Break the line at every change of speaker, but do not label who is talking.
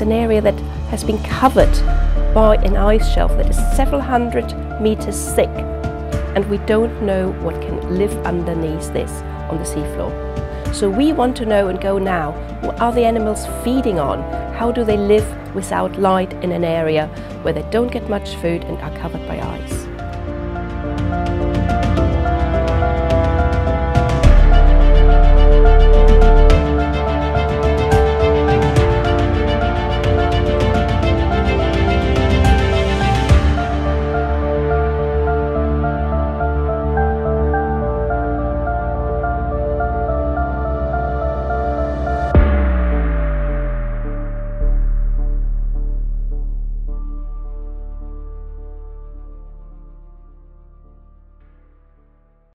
It's an area that has been covered by an ice shelf that is several hundred meters thick and we don't know what can live underneath this on the seafloor. So we want to know and go now, what are the animals feeding on? How do they live without light in an area where they don't get much food and are covered by ice?